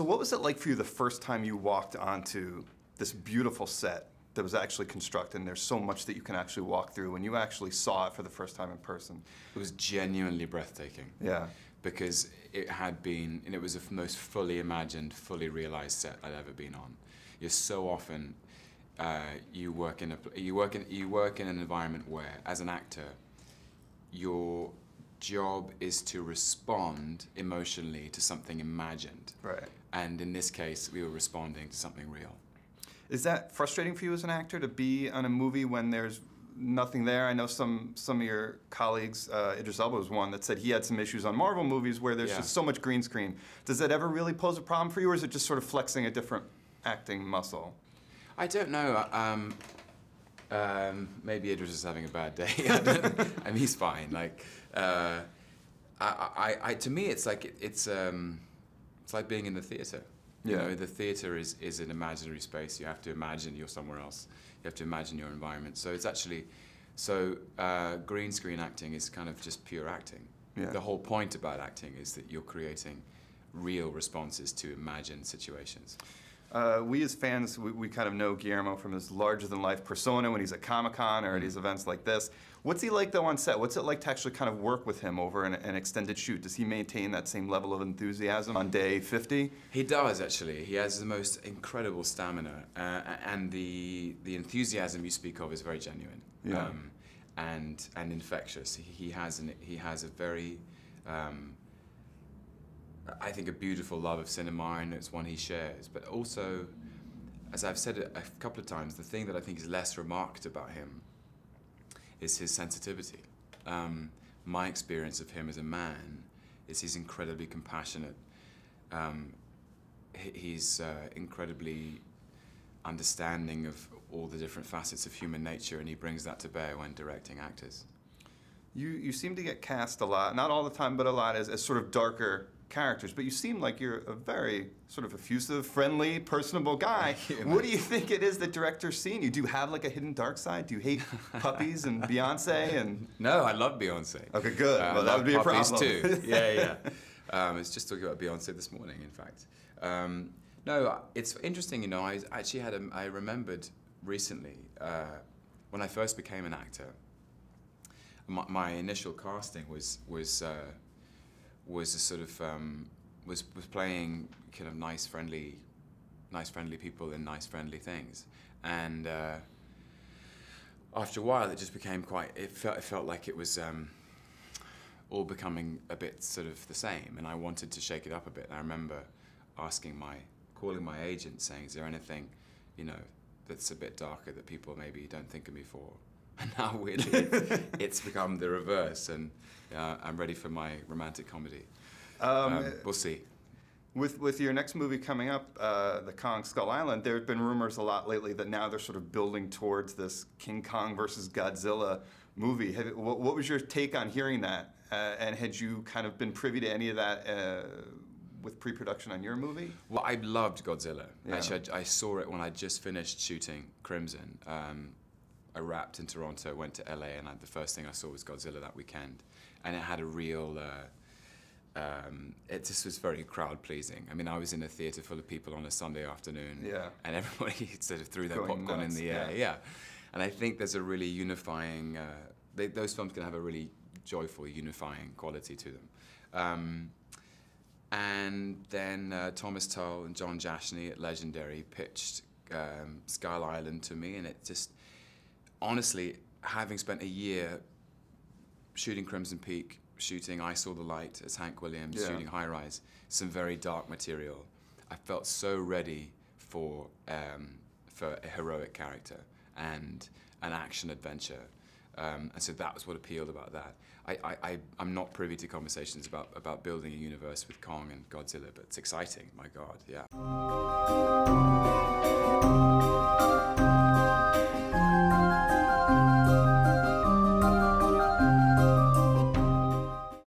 So what was it like for you the first time you walked onto this beautiful set that was actually constructed and there's so much that you can actually walk through when you actually saw it for the first time in person? It was genuinely breathtaking. Yeah. Because it had been, and it was the most fully imagined, fully realized set I'd ever been on. You're so often, uh, you work in a, you work in, you work in an environment where, as an actor, your job is to respond emotionally to something imagined. Right. And in this case, we were responding to something real. Is that frustrating for you as an actor to be on a movie when there's nothing there? I know some some of your colleagues, uh, Idris Elba was one that said he had some issues on Marvel movies where there's Yeah. just so much green screen. Does that ever really pose a problem for you, or is it just sort of flexing a different acting muscle? I don't know. Um, um, maybe Idris is having a bad day. I, mean, he's fine. Like, uh, I, I, I, to me, it's like it's um, it's like being in the theater. You Yeah. know, the theater is is an imaginary space. You have to imagine you're somewhere else. You have to imagine your environment. So it's actually, so uh, green screen acting is kind of just pure acting. Yeah. The whole point about acting is that you're creating real responses to imagined situations. Uh, we as fans, we, we kind of know Guillermo from his larger-than-life persona when he's at Comic-Con or at these events like this. What's he like though on set? What's it like to actually kind of work with him over an, an extended shoot? Does he maintain that same level of enthusiasm on day 50? He does actually. He has the most incredible stamina, uh, and the the enthusiasm you speak of is very genuine Yeah. um, and and infectious. He, he has an, he has a very, um, I think, a beautiful love of cinema, and it's one he shares. But also, as I've said a couple of times, the thing that I think is less remarked about him is his sensitivity. Um, my experience of him as a man is he's incredibly compassionate. Um, he's uh, incredibly understanding of all the different facets of human nature, and he brings that to bear when directing actors. You, you seem to get cast a lot, not all the time, but a lot as, as sort of darker characters. But you seem like you're a very sort of effusive, friendly, personable guy. You, what do you think it is that directors see in you? Do you have like a hidden dark side? Do you hate puppies and Beyonce and? No, I love Beyonce. Okay, good. Uh, well, that would be a puppies problem. too. Yeah, yeah. Um, I was just talking about Beyonce this morning, in fact. Um, no, it's interesting. You know, I actually had a. I remembered recently uh, when I first became an actor. My, my initial casting was was uh, was a sort of um, was was playing kind of nice, friendly, nice, friendly people in nice, friendly things, and. Uh, after a while, it just became quite. It felt. It felt like it was um, all becoming a bit sort of the same, and I wanted to shake it up a bit. And I remember asking my, calling my agent, saying, "Is there anything, you know, that's a bit darker that people maybe don't think of me for?" And now, weirdly, it's, become the reverse, and uh, I'm ready for my romantic comedy. Um, Um, we'll see. With with your next movie coming up, uh, the Kong Skull Island, there have been rumors a lot lately that now they're sort of building towards this King Kong versus Godzilla movie. Have, what, what was your take on hearing that? Uh, and had you kind of been privy to any of that uh, with pre-production on your movie? Well, I loved Godzilla. Yeah. Actually, I, I saw it when I just finished shooting Crimson. Um, I wrapped in Toronto, went to LA, and I, the first thing I saw was Godzilla that weekend, and it had a real. Uh, um, it just was very crowd pleasing. I mean, I was in a theater full of people on a Sunday afternoon, Yeah. and everybody sort of threw their Going popcorn nuts, in the air. yeah. Yeah, and I think there's a really unifying. Uh, they, those films can have a really joyful, unifying quality to them. Um, and then uh, Thomas Tull and Jon Jashni at Legendary pitched um, Skull Island to me, and it just, honestly, having spent a year shooting Crimson Peak, shooting I Saw the Light as Hank Williams, Yeah. shooting High Rise, some very dark material, I felt so ready for um, for a heroic character and an action adventure. Um, and so that was what appealed about that. I, I, I, I'm not privy to conversations about, about building a universe with Kong and Godzilla, but it's exciting, my God, yeah.